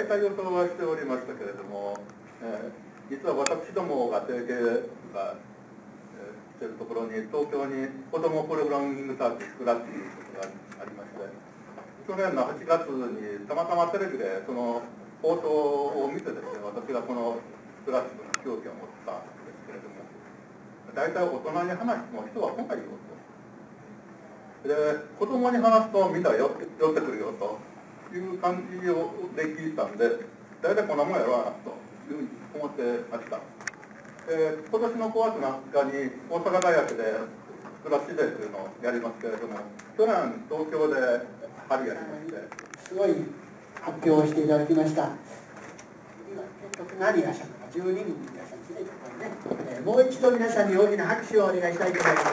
大体予想はしておりましたけれども、えー、実は私どもが提携が、え、しているところに東京に子どもプログラミングサービスクラッチということがありまして去年の8月にたまたまテレビでその放送を見てですね私がこのスクラッチの興味を持ったんですけれども大体大人に話しても人は来ないよと。で子供に話すとみんな寄って寄ってくるよと。いう感じをで聞いたんで大体こんなもんやろうなというふうに思ってました。えー、今年の5月7日に大阪大学でスクラッチデーというのをやりますけれども去年東京で春やりましてすごい発表をしていただきました。何がしゃ12人いらっしゃるんですねね、えー、もう一度皆さんに大きな拍手をお願いしたいと思います。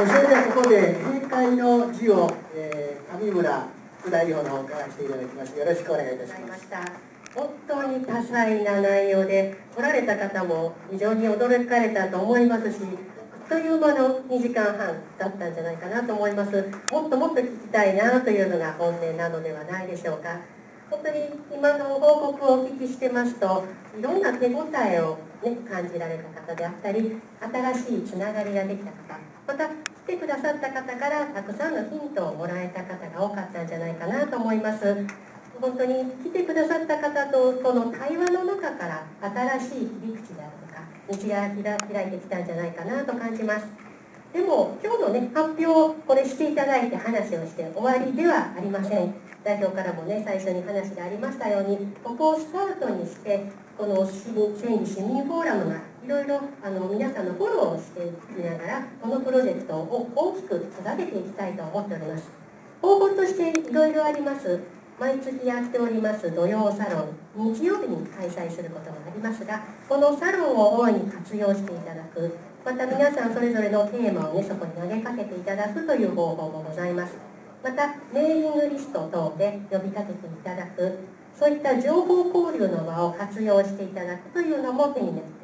それではここで閉会の辞を、えー、上村副代表の方からしていただきます。よろしくお願いいたします。本当に多彩な内容で来られた方も非常に驚かれたと思いますしあっという間の2時間半だったんじゃないかなと思います。もっともっと聞きたいなというのが本音なのではないでしょうか。本当に今の報告をお聞きしてますといろんな手応えを、ね、感じられた方であったり新しいつながりができた方また来てくださった方からたくさんのヒントをもらえた方が多かったんじゃないかなと思います。本当に来てくださった方とこの対話の中から新しい切り口であるとか道が開いてきたんじゃないかなと感じます。でも今日のね発表をこれしていただいて話をして終わりではありません。代表からもね最初に話がありましたようにここをスタートにしてこの市民市民フォーラムがいろいろあの皆さんのフォローをしていきながらこのプロジェクトを大きく育てていきたいと思っております。方法としていろいろあります。毎月やっております土曜サロン日曜日に開催することがありますがこのサロンを大いに活用していただくまた皆さんそれぞれのテーマをねそこに投げかけていただくという方法もございます。またメーリングリスト等で呼びかけていただくそういった情報交流の場を活用していただくというのも手にねま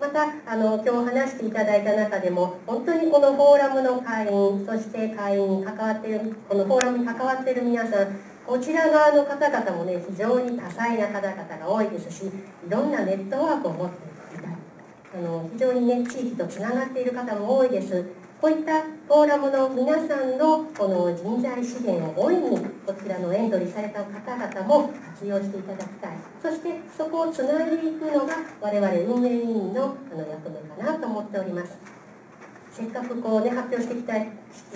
またあの今日話していただいた中でも本当にこのフォーラムの会員そして会員に関わっているこのフォーラムに関わっている皆さんこちら側の方々もね非常に多彩な方々が多いですしいろんなネットワークを持っていますあの非常にね地域とつながっている方も多いです。こういったフォーラムの皆さんのこの人材資源を大いにこちらのエントリーされた方々も活用していただきたい。そしてそこをつないでいくのが我々運営委員のあの役目かなと思っております。せっかくこうね発表してきたし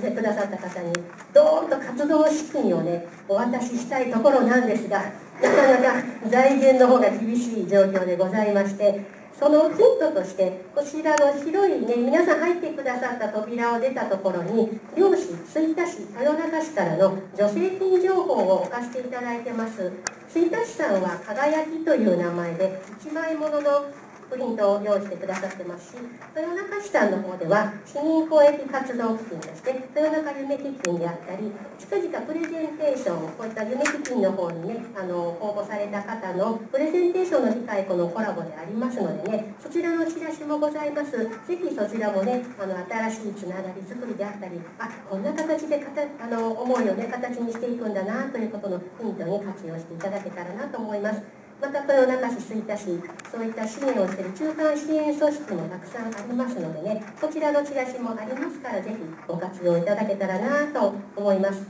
てくださった方にどーんと活動資金をねお渡ししたいところなんですがなかなか財源の方が厳しい状況でございましてそのヒントとしてこちらの広いね皆さん入ってくださった扉を出たところに漁師吹田市豊中市からの助成金情報を置かせていただいてます。吹田市さんは輝きという名前で1枚もののプリントを用意してくださってますし豊中市さんの方では市民公益活動基金として豊中夢基金であったり近々プレゼンテーションこういった夢基金の方にねあの応募された方のプレゼンテーションの次回このコラボでありますのでねそちらのチラシもございます。ぜひそちらもねあの新しいつながり作りであったりあこんな形でかたあの思いをね形にしていくんだなということのヒントに活用していただけたらなと思います。また豊中市、吹田市、そういった支援をしている中間支援組織もたくさんありますのでね、こちらのチラシもありますから、ぜひご活用いただけたらなと思います。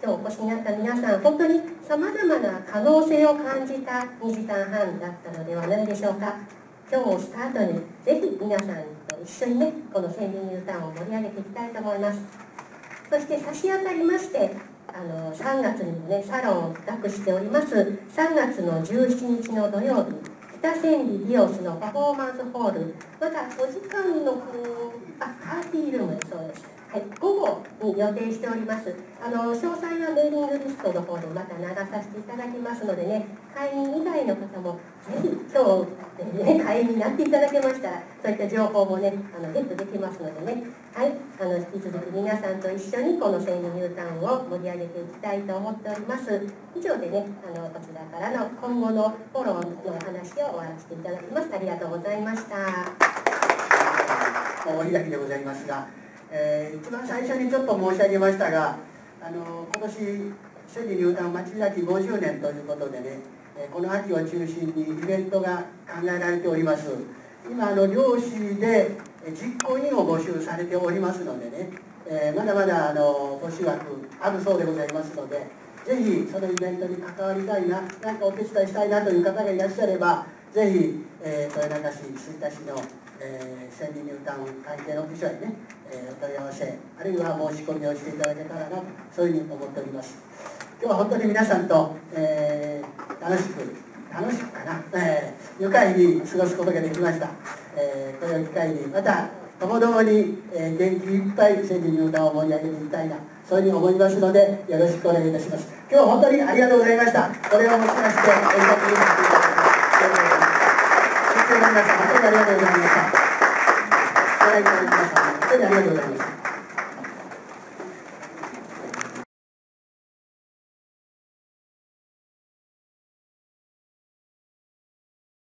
今日お越しになった皆さん、本当にさまざまな可能性を感じた2時間半だったのではないでしょうか。今日をスタートに、ぜひ皆さんと一緒にね、この千里ニュータウンを盛り上げていきたいと思います。そして差し当たりまして、あの3月にもねサロンを企画しております。3月の17日の土曜日北千里ディオスのパフォーマンスホールまた5時間のあパーティールームそうです。はい、午後に予定しております。あの詳細はメーリングリストの方でまた流させていただきますのでね、会員以外の方もぜひ今日、ね、会員になっていただけましたら、そういった情報もね、あのゲットできますのでね、はい、あの引き続き皆さんと一緒にこの千里ニュータウンを盛り上げていきたいと思っております。以上でね、あのこちらからの今後のフォローの話を終わらせていただきます。ありがとうございました。お開きでございますが。えー、一番最初にちょっと申し上げましたがあの今年千里入団町開き50年ということでねえこの秋を中心にイベントが考えられております。今あの漁師で実行委員を募集されておりますのでね、えー、まだまだあの募集枠あるそうでございますのでぜひそのイベントに関わりたいな何かお手伝いしたいなという方がいらっしゃればぜひ、えー、豊中市吹田市の、えー、千里入団関係の部署へね、えー、お問い合わせあるいは申し込みをしていただけたらなそういうふうに思っております。今日は本当に皆さんと、えー、楽しく楽しくかな、えー、愉快に過ごすことができました、えー、これを機会にまたともどもに、え、元気いっぱい千里入団を盛り上げていきたいなそういうふうに思いますのでよろしくお願いいたします。今日は本当にありがとうございました。これをもちましてお祝いいただきます。出演の皆さん本当にありがとうございましたご来場の皆さん本当にありがとうございました。